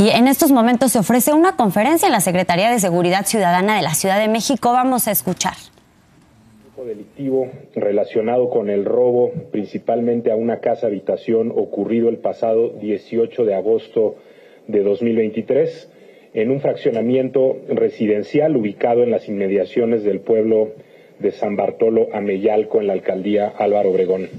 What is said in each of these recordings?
Y en estos momentos se ofrece una conferencia en la Secretaría de Seguridad Ciudadana de la Ciudad de México. Vamos a escuchar. delictivo relacionado con el robo principalmente a una casa habitación ocurrido el pasado 18 de agosto de 2023 en un fraccionamiento residencial ubicado en las inmediaciones del pueblo de San Bartolo Ameyalco en la alcaldía Álvaro Obregón.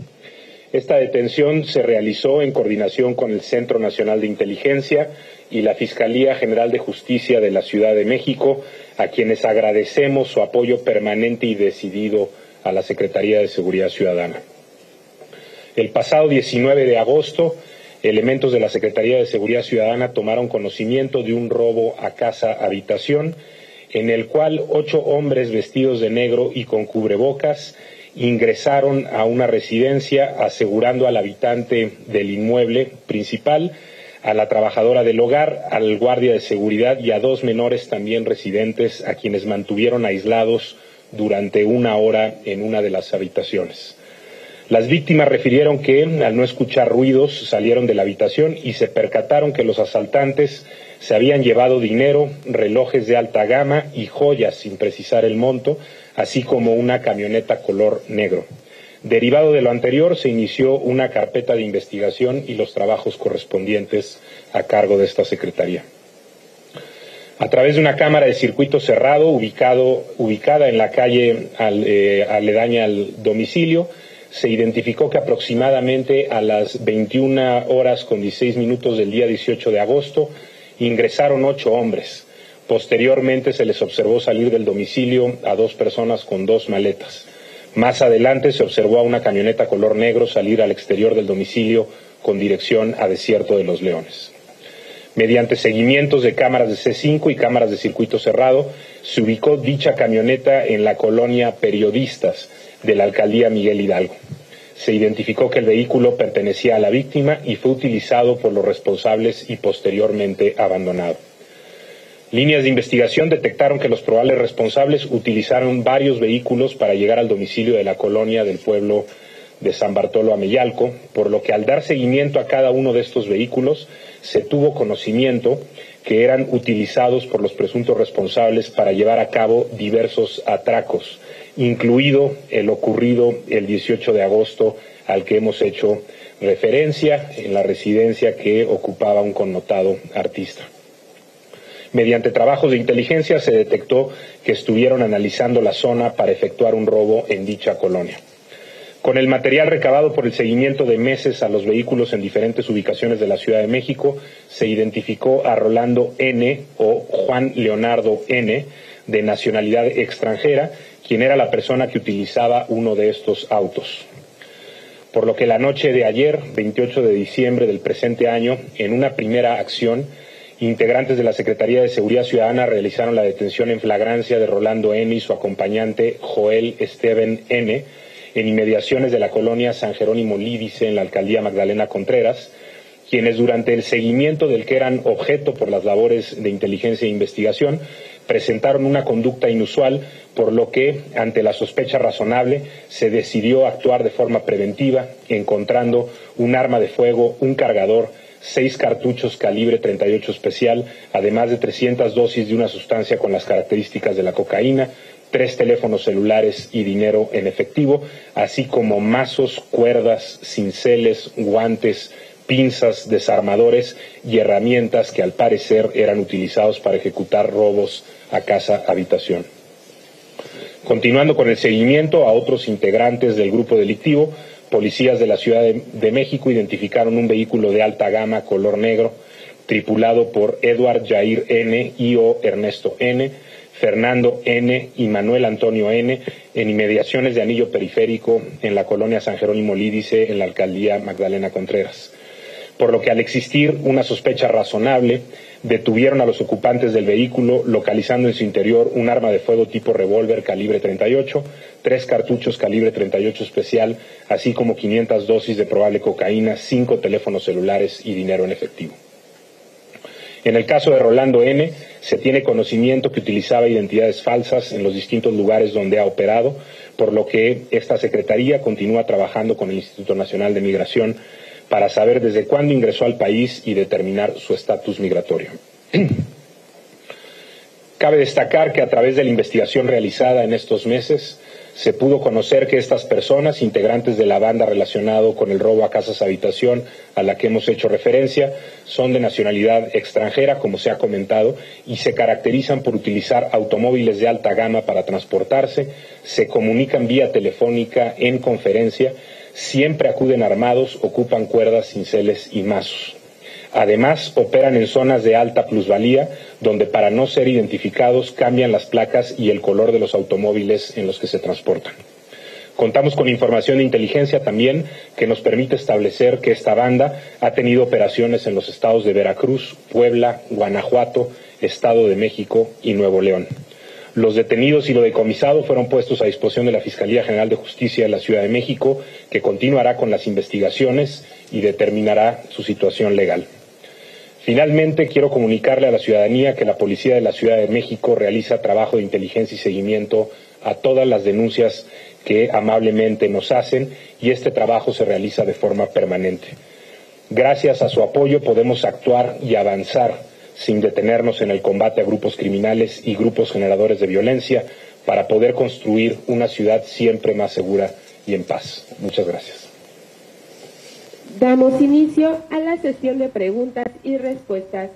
Esta detención se realizó en coordinación con el Centro Nacional de Inteligencia y la Fiscalía General de Justicia de la Ciudad de México, a quienes agradecemos su apoyo permanente y decidido a la Secretaría de Seguridad Ciudadana. El pasado 19 de agosto, elementos de la Secretaría de Seguridad Ciudadana tomaron conocimiento de un robo a casa habitación en el cual ocho hombres vestidos de negro y con cubrebocas ingresaron a una residencia asegurando al habitante del inmueble principal, a la trabajadora del hogar, al guardia de seguridad y a dos menores también residentes a quienes mantuvieron aislados durante una hora en una de las habitaciones. Las víctimas refirieron que, al no escuchar ruidos, salieron de la habitación y se percataron que los asaltantes se habían llevado dinero, relojes de alta gama y joyas sin precisar el monto, así como una camioneta color negro. Derivado de lo anterior, se inició una carpeta de investigación y los trabajos correspondientes a cargo de esta Secretaría. A través de una cámara de circuito cerrado ubicada en la calle eh, aledaña al domicilio, se identificó que aproximadamente a las 21 horas con 16 minutos del día 18 de agosto ingresaron ocho hombres. Posteriormente se les observó salir del domicilio a dos personas con dos maletas. Más adelante se observó a una camioneta color negro salir al exterior del domicilio con dirección a Desierto de los Leones. Mediante seguimientos de cámaras de C5 y cámaras de circuito cerrado, se ubicó dicha camioneta en la colonia Periodistas, de la alcaldía Miguel Hidalgo. Se identificó que el vehículo pertenecía a la víctima y fue utilizado por los responsables y posteriormente abandonado. Líneas de investigación detectaron que los probables responsables utilizaron varios vehículos para llegar al domicilio de la colonia del pueblo de San Bartolo Ameyalco, por lo que al dar seguimiento a cada uno de estos vehículos se tuvo conocimiento que eran utilizados por los presuntos responsables para llevar a cabo diversos atracos incluido el ocurrido el 18 de agosto al que hemos hecho referencia en la residencia que ocupaba un connotado artista. Mediante trabajos de inteligencia se detectó que estuvieron analizando la zona para efectuar un robo en dicha colonia. Con el material recabado por el seguimiento de meses a los vehículos en diferentes ubicaciones de la Ciudad de México, se identificó a Rolando N. o Juan Leonardo N., de nacionalidad extranjera, quien era la persona que utilizaba uno de estos autos. Por lo que la noche de ayer, 28 de diciembre del presente año, en una primera acción, integrantes de la Secretaría de Seguridad Ciudadana realizaron la detención en flagrancia de Rolando N. y su acompañante Joel Esteban N. en inmediaciones de la colonia San Jerónimo Lídice en la alcaldía Magdalena Contreras, quienes durante el seguimiento del que eran objeto por las labores de inteligencia e investigación presentaron una conducta inusual, por lo que, ante la sospecha razonable, se decidió actuar de forma preventiva, encontrando un arma de fuego, un cargador, seis cartuchos calibre 38 especial, además de 300 dosis de una sustancia con las características de la cocaína, tres teléfonos celulares y dinero en efectivo, así como mazos, cuerdas, cinceles, guantes, pinzas, desarmadores y herramientas que al parecer eran utilizados para ejecutar robos a casa habitación. Continuando con el seguimiento a otros integrantes del grupo delictivo, policías de la Ciudad de, México identificaron un vehículo de alta gama color negro tripulado por Edward Jair N. y o Ernesto N., Fernando N. y Manuel Antonio N. en inmediaciones de Anillo Periférico en la colonia San Jerónimo Lídice en la alcaldía Magdalena Contreras por lo que al existir una sospecha razonable, detuvieron a los ocupantes del vehículo, localizando en su interior un arma de fuego tipo revólver calibre 38, tres cartuchos calibre 38 especial, así como 500 dosis de probable cocaína, cinco teléfonos celulares y dinero en efectivo. En el caso de Rolando N., se tiene conocimiento que utilizaba identidades falsas en los distintos lugares donde ha operado, por lo que esta Secretaría continúa trabajando con el Instituto Nacional de Migración para saber desde cuándo ingresó al país y determinar su estatus migratorio. Cabe destacar que a través de la investigación realizada en estos meses, se pudo conocer que estas personas, integrantes de la banda relacionado con el robo a casas habitación a la que hemos hecho referencia, son de nacionalidad extranjera, como se ha comentado, y se caracterizan por utilizar automóviles de alta gama para transportarse, se comunican vía telefónica en conferencia, siempre acuden armados, ocupan cuerdas, cinceles y mazos. Además, operan en zonas de alta plusvalía, donde para no ser identificados cambian las placas y el color de los automóviles en los que se transportan. Contamos con información de inteligencia también que nos permite establecer que esta banda ha tenido operaciones en los estados de Veracruz, Puebla, Guanajuato, Estado de México y Nuevo León. Los detenidos y lo decomisado fueron puestos a disposición de la Fiscalía General de Justicia de la Ciudad de México, que continuará con las investigaciones y determinará su situación legal. Finalmente, quiero comunicarle a la ciudadanía que la Policía de la Ciudad de México realiza trabajo de inteligencia y seguimiento a todas las denuncias que amablemente nos hacen y este trabajo se realiza de forma permanente. Gracias a su apoyo podemos actuar y avanzar sin detenernos en el combate a grupos criminales y grupos generadores de violencia para poder construir una ciudad siempre más segura y en paz. Muchas gracias. Damos inicio a la sesión de preguntas y respuestas.